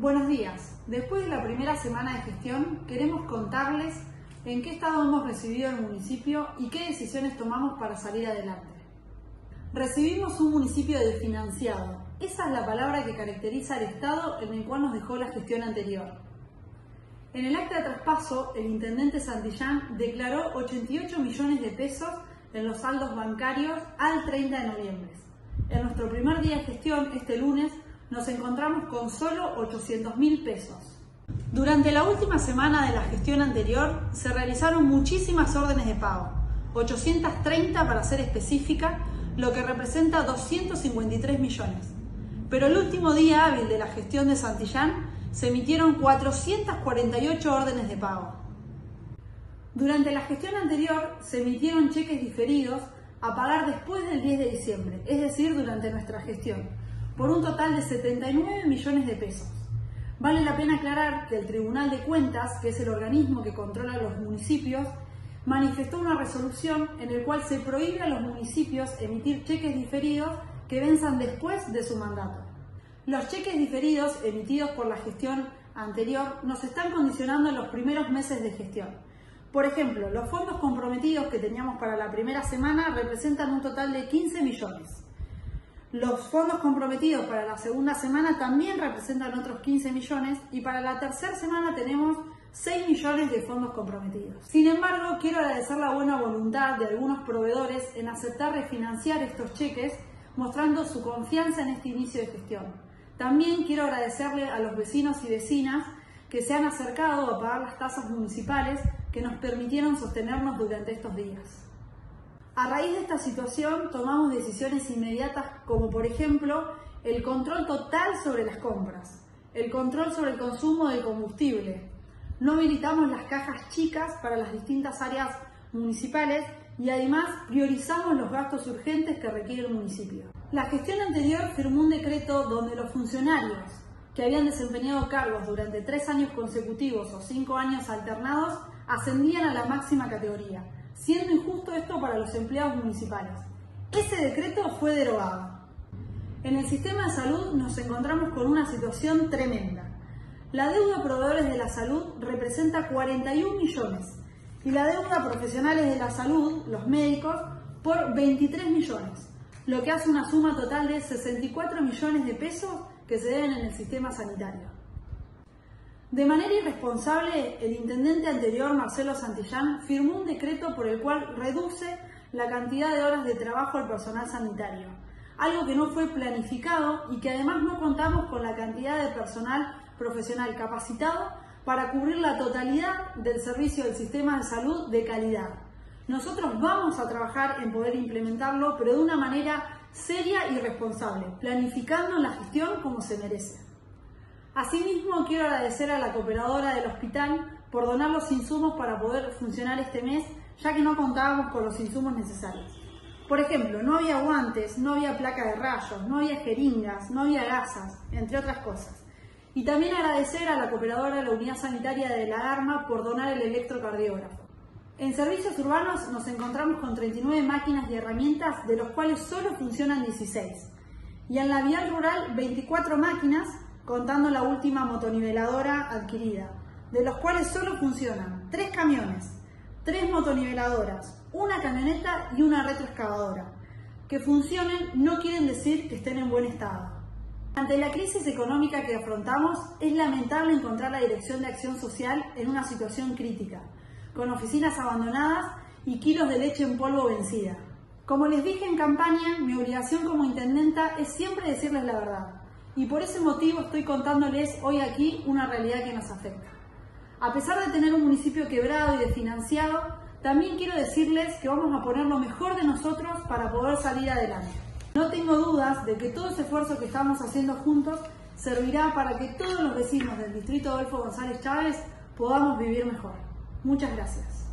Buenos días. Después de la primera semana de gestión, queremos contarles en qué estado hemos recibido el municipio y qué decisiones tomamos para salir adelante. Recibimos un municipio desfinanciado. Esa es la palabra que caracteriza al estado en el cual nos dejó la gestión anterior. En el acta de traspaso, el intendente Santillán declaró 88 millones de pesos en los saldos bancarios al 30 de noviembre. En nuestro primer día de gestión, este lunes, nos encontramos con solo 800 mil pesos. Durante la última semana de la gestión anterior se realizaron muchísimas órdenes de pago, 830 para ser específica, lo que representa 253 millones. Pero el último día hábil de la gestión de Santillán se emitieron 448 órdenes de pago. Durante la gestión anterior se emitieron cheques diferidos a pagar después del 10 de diciembre, es decir, durante nuestra gestión, por un total de 79 millones de pesos. Vale la pena aclarar que el Tribunal de Cuentas, que es el organismo que controla los municipios, manifestó una resolución en la cual se prohíbe a los municipios emitir cheques diferidos que venzan después de su mandato. Los cheques diferidos emitidos por la gestión anterior nos están condicionando en los primeros meses de gestión. Por ejemplo, los fondos comprometidos que teníamos para la primera semana representan un total de 15 millones. Los fondos comprometidos para la segunda semana también representan otros 15 millones y para la tercera semana tenemos 6 millones de fondos comprometidos. Sin embargo, quiero agradecer la buena voluntad de algunos proveedores en aceptar refinanciar estos cheques, mostrando su confianza en este inicio de gestión. También quiero agradecerle a los vecinos y vecinas que se han acercado a pagar las tasas municipales que nos permitieron sostenernos durante estos días. A raíz de esta situación tomamos decisiones inmediatas como por ejemplo el control total sobre las compras, el control sobre el consumo de combustible. No habilitamos las cajas chicas para las distintas áreas municipales y además priorizamos los gastos urgentes que requiere el municipio. La gestión anterior firmó un decreto donde los funcionarios que habían desempeñado cargos durante tres años consecutivos o cinco años alternados ascendían a la máxima categoría, siendo injusto esto para los empleados municipales. Ese decreto fue derogado. En el sistema de salud nos encontramos con una situación tremenda. La deuda a proveedores de la salud representa 41 millones y la deuda a profesionales de la salud, los médicos, por 23 millones, lo que hace una suma total de 64 millones de pesos que se deben en el sistema sanitario. De manera irresponsable, el intendente anterior, Marcelo Santillán, firmó un decreto por el cual reduce la cantidad de horas de trabajo al personal sanitario, algo que no fue planificado y que además no contamos con la cantidad de personal profesional capacitado para cubrir la totalidad del servicio del sistema de salud de calidad. Nosotros vamos a trabajar en poder implementarlo, pero de una manera seria y responsable, planificando la gestión como se merece. Asimismo, quiero agradecer a la cooperadora del hospital por donar los insumos para poder funcionar este mes, ya que no contábamos con los insumos necesarios. Por ejemplo, no había guantes, no había placa de rayos, no había jeringas, no había gasas, entre otras cosas. Y también agradecer a la cooperadora de la Unidad Sanitaria de la Arma por donar el electrocardiógrafo. En servicios urbanos nos encontramos con 39 máquinas y herramientas, de los cuales solo funcionan 16. Y en la vial rural, 24 máquinas, contando la última motoniveladora adquirida, de los cuales solo funcionan tres camiones, tres motoniveladoras, una camioneta y una retroexcavadora. Que funcionen no quieren decir que estén en buen estado. Ante la crisis económica que afrontamos, es lamentable encontrar la Dirección de Acción Social en una situación crítica, con oficinas abandonadas y kilos de leche en polvo vencida. Como les dije en campaña, mi obligación como intendenta es siempre decirles la verdad y por ese motivo estoy contándoles hoy aquí una realidad que nos afecta. A pesar de tener un municipio quebrado y desfinanciado, también quiero decirles que vamos a poner lo mejor de nosotros para poder salir adelante. No tengo dudas de que todo ese esfuerzo que estamos haciendo juntos servirá para que todos los vecinos del distrito Adolfo González Chávez podamos vivir mejor. Muchas gracias.